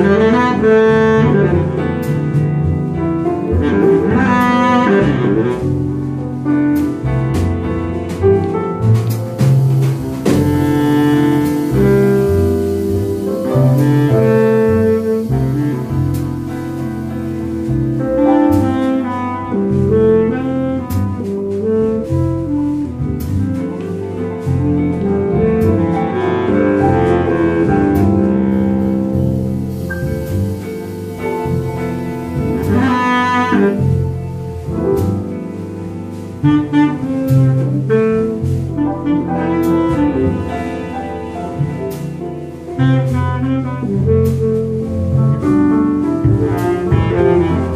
Müzik Thank you.